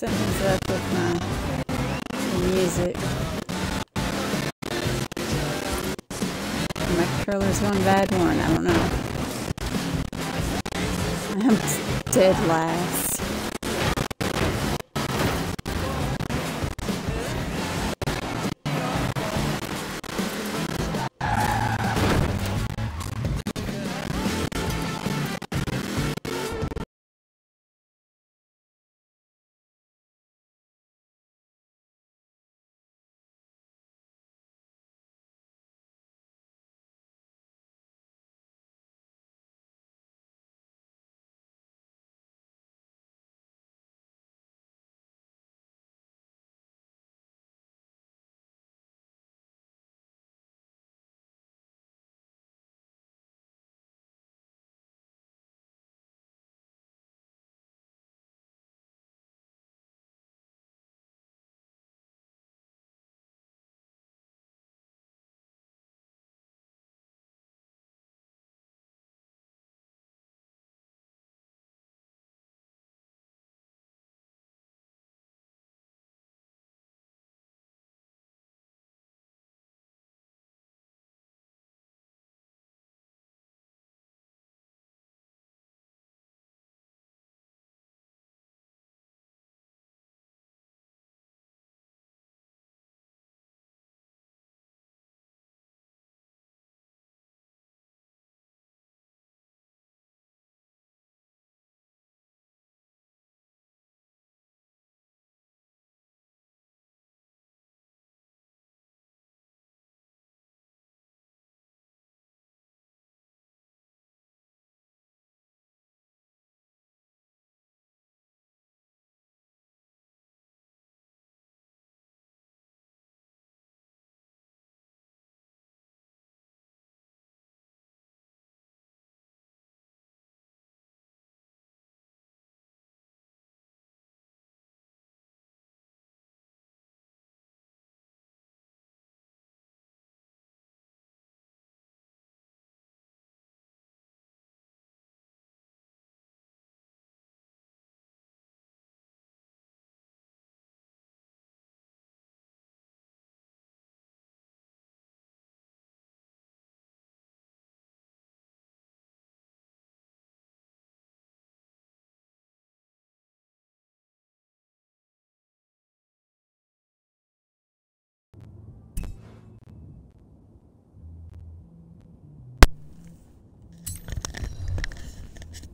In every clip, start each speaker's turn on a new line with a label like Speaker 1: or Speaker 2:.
Speaker 1: Sounds up with my music. My curler's one bad one, I don't know. I'm dead last.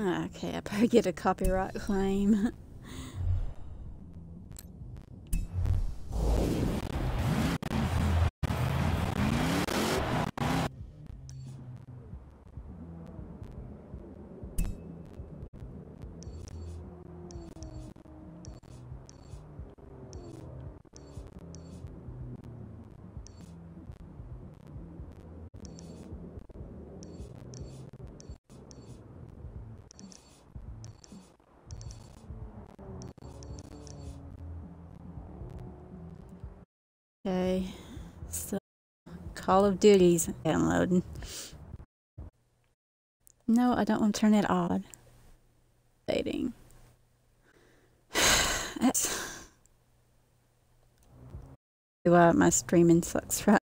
Speaker 1: Okay, I better get a copyright claim. Okay, so Call of Duty's downloading. No, I don't want to turn it on. Dating. That's why my streaming sucks right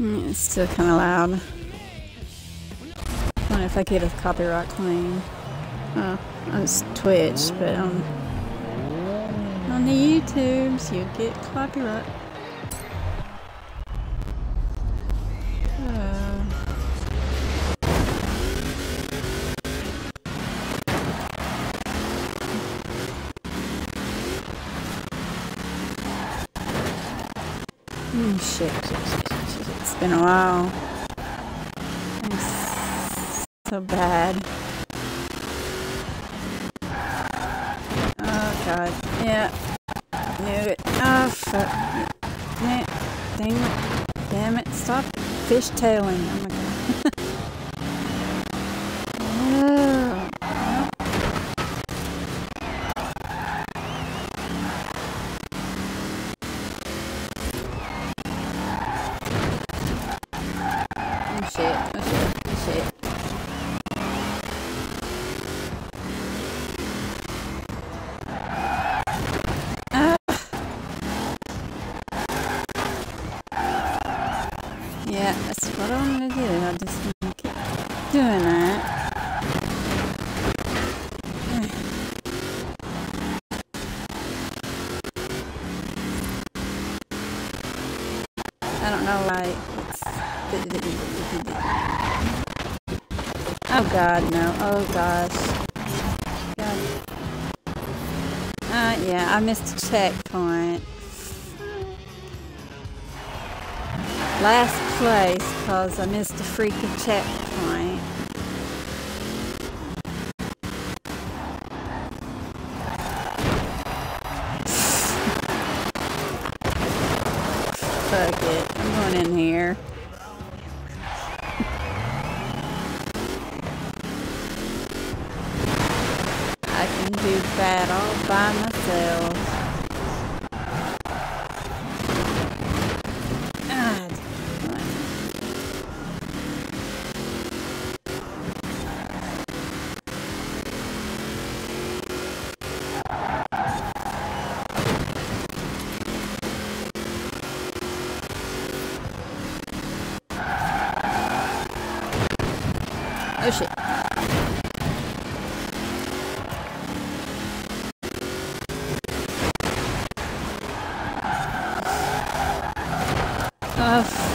Speaker 1: It's still kind of loud. I don't if I get a copyright claim. Uh, oh, it's Twitch, but on, on the YouTubes, you get copyright. Mm, shit, shit, shit, shit, shit. It's been a while. It's so bad. Oh god. Yeah. Knew it. Oh fuck. Damn, it. Damn it. Stop fishtailing. Oh my god. oh. Oh shit, oh shit, oh shit. Ah. Yeah, that's what I'm gonna do. I'll just keep doing that. I don't know why it's. Oh god, no. Oh gosh. God. Uh, yeah, I missed a checkpoint. Last place because I missed a freaking checkpoint. Fuck it. I'm going in here. Myself. Oh shit. Oh,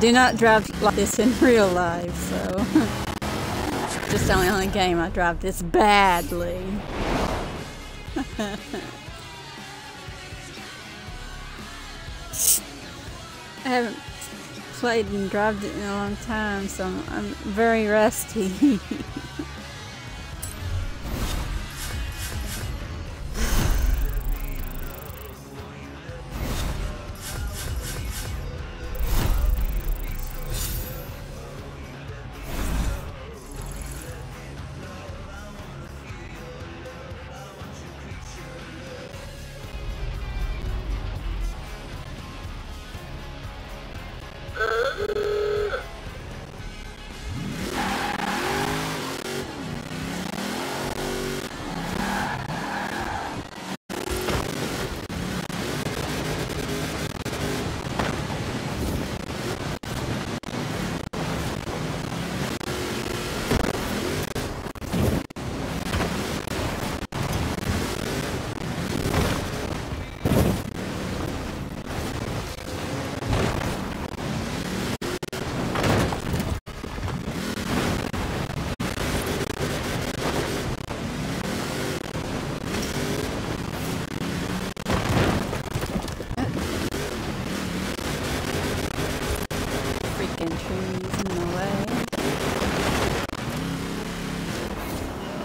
Speaker 1: do not drive like this in real life, so just the only game I drive this badly. I haven't played and driven it in a long time, so I'm, I'm very rusty.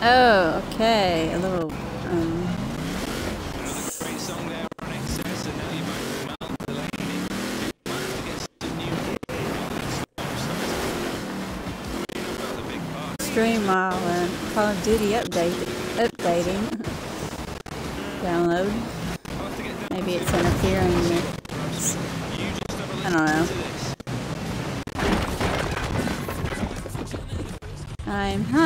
Speaker 1: Oh, okay. A little, um,
Speaker 2: and
Speaker 1: stream while uh, Call of Duty update updating. Download. Maybe it's interfering with I don't know. I'm high.